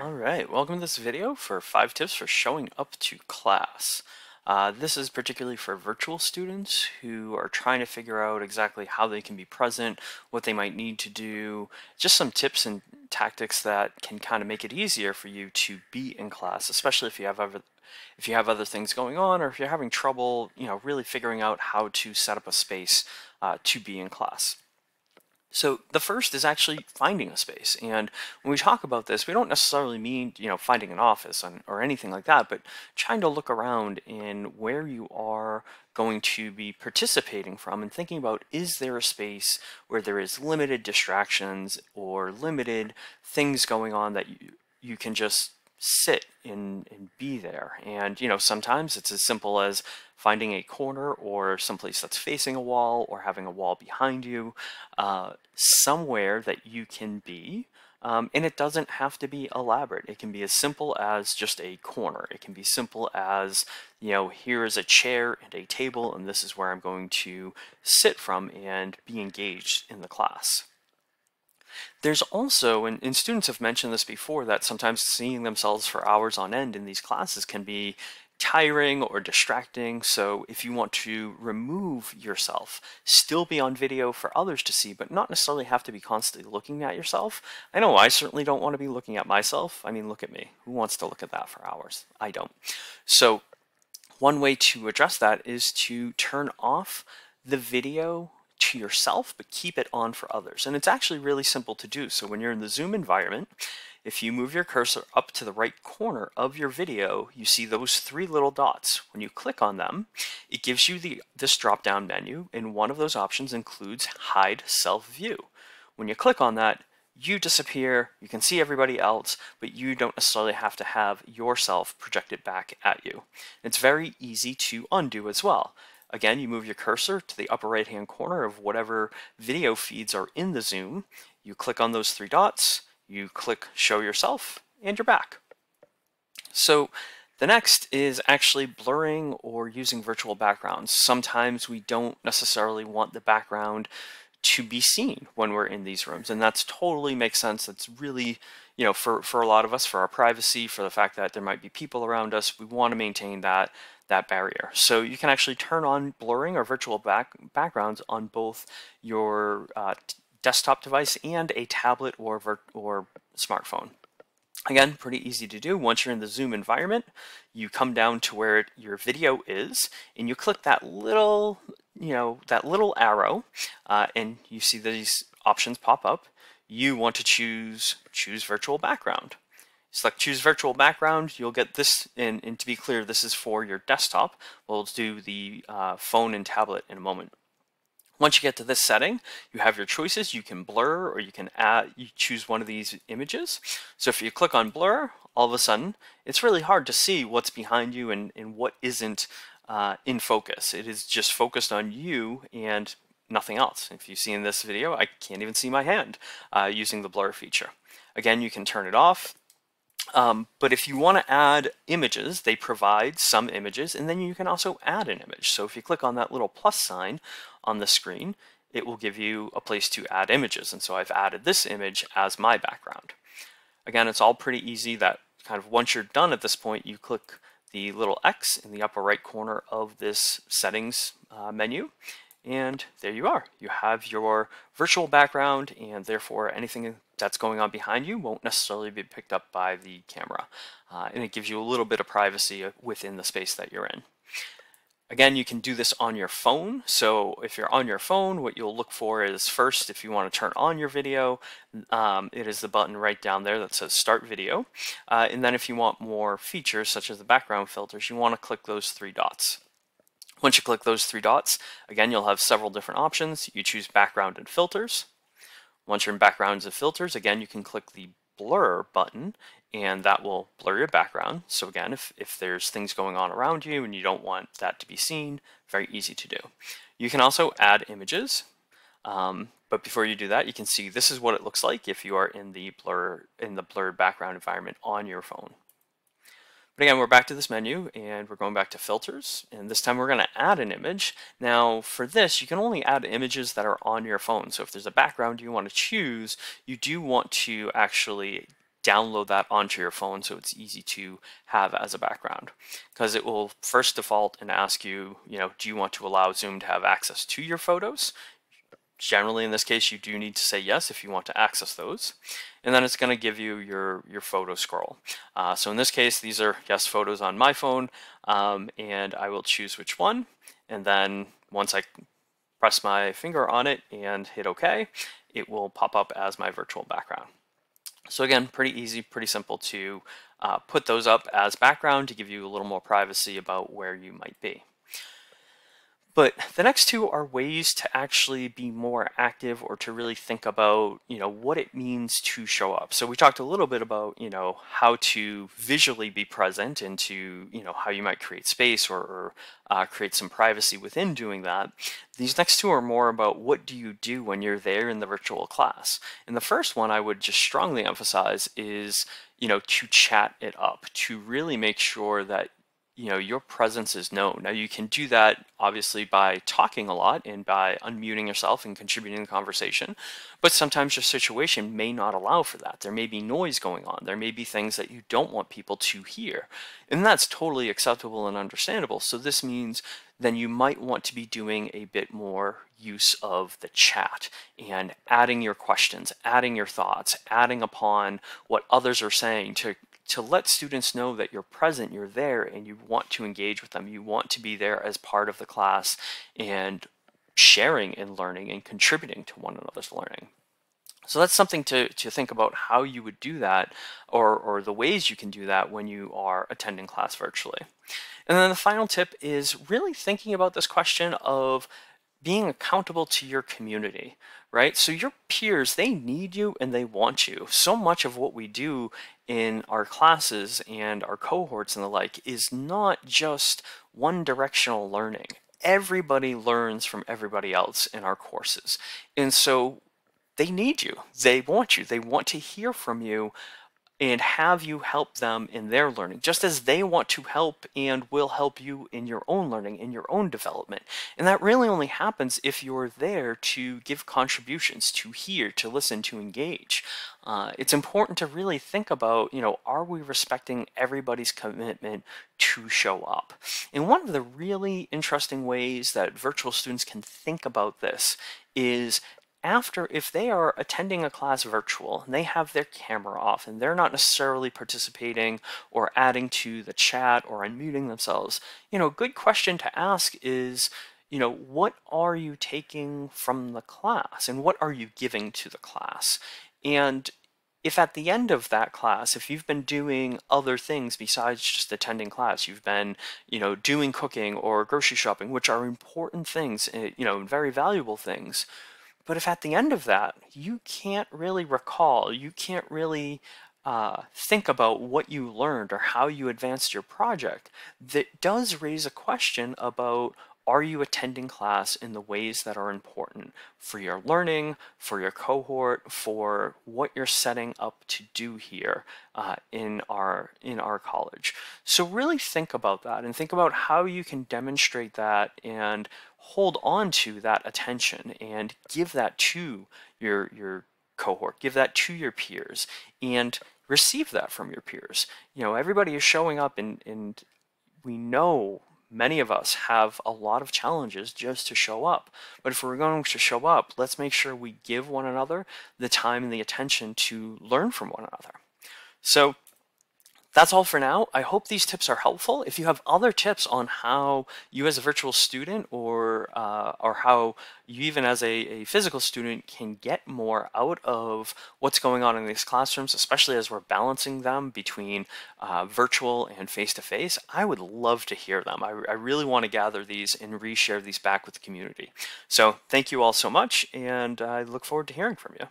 Alright, welcome to this video for 5 tips for showing up to class. Uh, this is particularly for virtual students who are trying to figure out exactly how they can be present, what they might need to do, just some tips and tactics that can kind of make it easier for you to be in class, especially if you have other, if you have other things going on or if you're having trouble, you know, really figuring out how to set up a space uh, to be in class. So the first is actually finding a space. And when we talk about this, we don't necessarily mean, you know, finding an office or anything like that, but trying to look around in where you are going to be participating from and thinking about is there a space where there is limited distractions or limited things going on that you, you can just sit and, and be there. And, you know, sometimes it's as simple as finding a corner or someplace that's facing a wall or having a wall behind you, uh, somewhere that you can be. Um, and it doesn't have to be elaborate. It can be as simple as just a corner. It can be simple as, you know, here is a chair and a table, and this is where I'm going to sit from and be engaged in the class. There's also, and, and, students have mentioned this before, that sometimes seeing themselves for hours on end in these classes can be tiring or distracting. So if you want to remove yourself, still be on video for others to see, but not necessarily have to be constantly looking at yourself. I know I certainly don't want to be looking at myself. I mean, look at me. Who wants to look at that for hours? I don't. So one way to address that is to turn off the video to yourself, but keep it on for others. And it's actually really simple to do. So when you're in the Zoom environment, if you move your cursor up to the right corner of your video, you see those three little dots. When you click on them, it gives you the, this drop-down menu, and one of those options includes Hide Self-View. When you click on that, you disappear, you can see everybody else, but you don't necessarily have to have yourself projected back at you. It's very easy to undo as well. Again, you move your cursor to the upper right hand corner of whatever video feeds are in the Zoom. You click on those three dots, you click show yourself, and you're back. So the next is actually blurring or using virtual backgrounds. Sometimes we don't necessarily want the background to be seen when we're in these rooms, and that's totally makes sense. That's really, you know, for, for a lot of us, for our privacy, for the fact that there might be people around us, we want to maintain that that barrier. So you can actually turn on blurring or virtual back, backgrounds on both your uh, desktop device and a tablet or, or smartphone. Again, pretty easy to do. Once you're in the Zoom environment, you come down to where your video is, and you click that little, you know, that little arrow, uh, and you see these options pop up. You want to choose choose virtual background. Select choose virtual background, you'll get this, and, and to be clear, this is for your desktop. We'll do the uh, phone and tablet in a moment. Once you get to this setting, you have your choices. You can blur or you can add, you choose one of these images. So if you click on blur, all of a sudden, it's really hard to see what's behind you and, and what isn't uh, in focus. It is just focused on you and nothing else. If you see in this video, I can't even see my hand uh, using the blur feature. Again, you can turn it off. Um, but if you want to add images, they provide some images, and then you can also add an image. So if you click on that little plus sign on the screen, it will give you a place to add images. And so I've added this image as my background. Again, it's all pretty easy that kind of once you're done at this point, you click the little X in the upper right corner of this settings uh, menu, and there you are. You have your virtual background and therefore anything that's going on behind you won't necessarily be picked up by the camera. Uh, and it gives you a little bit of privacy within the space that you're in. Again, you can do this on your phone. So if you're on your phone, what you'll look for is first, if you want to turn on your video, um, it is the button right down there that says start video. Uh, and then if you want more features, such as the background filters, you want to click those three dots. Once you click those three dots, again, you'll have several different options. You choose background and filters. Once you're in backgrounds and filters, again, you can click the blur button and that will blur your background. So again, if, if there's things going on around you and you don't want that to be seen, very easy to do. You can also add images, um, but before you do that, you can see this is what it looks like if you are in the blur in the blurred background environment on your phone. But again, we're back to this menu and we're going back to filters. And this time we're going to add an image. Now for this, you can only add images that are on your phone. So if there's a background you want to choose, you do want to actually download that onto your phone so it's easy to have as a background because it will first default and ask you, you know, do you want to allow Zoom to have access to your photos? Generally, in this case, you do need to say yes if you want to access those. And then it's going to give you your, your photo scroll. Uh, so in this case, these are, yes, photos on my phone, um, and I will choose which one. And then once I press my finger on it and hit OK, it will pop up as my virtual background. So again, pretty easy, pretty simple to uh, put those up as background to give you a little more privacy about where you might be. But the next two are ways to actually be more active or to really think about, you know, what it means to show up. So we talked a little bit about, you know, how to visually be present and to, you know, how you might create space or, or uh, create some privacy within doing that. These next two are more about what do you do when you're there in the virtual class. And the first one I would just strongly emphasize is, you know, to chat it up, to really make sure that you know your presence is known. Now you can do that obviously by talking a lot and by unmuting yourself and contributing to the conversation, but sometimes your situation may not allow for that. There may be noise going on. There may be things that you don't want people to hear, and that's totally acceptable and understandable. So this means then you might want to be doing a bit more use of the chat and adding your questions, adding your thoughts, adding upon what others are saying to to let students know that you're present, you're there, and you want to engage with them. You want to be there as part of the class and sharing and learning and contributing to one another's learning. So that's something to, to think about how you would do that or, or the ways you can do that when you are attending class virtually. And then the final tip is really thinking about this question of being accountable to your community, right? So your peers, they need you and they want you. So much of what we do in our classes and our cohorts and the like is not just one directional learning. Everybody learns from everybody else in our courses. And so they need you. They want you. They want to hear from you and have you help them in their learning, just as they want to help and will help you in your own learning, in your own development. And that really only happens if you're there to give contributions, to hear, to listen, to engage. Uh, it's important to really think about, you know, are we respecting everybody's commitment to show up? And one of the really interesting ways that virtual students can think about this is after, if they are attending a class virtual and they have their camera off and they're not necessarily participating or adding to the chat or unmuting themselves, you know, a good question to ask is, you know, what are you taking from the class and what are you giving to the class? And if at the end of that class, if you've been doing other things besides just attending class, you've been, you know, doing cooking or grocery shopping, which are important things, eh, you know, very valuable things, but if at the end of that, you can't really recall, you can't really uh, think about what you learned or how you advanced your project, that does raise a question about are you attending class in the ways that are important for your learning, for your cohort, for what you're setting up to do here uh, in our in our college? So really think about that and think about how you can demonstrate that and hold on to that attention and give that to your your cohort give that to your peers and receive that from your peers. You know everybody is showing up and and we know many of us have a lot of challenges just to show up. But if we're going to show up let's make sure we give one another the time and the attention to learn from one another. So that's all for now. I hope these tips are helpful. If you have other tips on how you as a virtual student or uh, or how you even as a, a, physical student can get more out of what's going on in these classrooms, especially as we're balancing them between uh, virtual and face-to-face, -face, I would love to hear them. I, I really want to gather these and reshare these back with the community. So thank you all so much, and I look forward to hearing from you.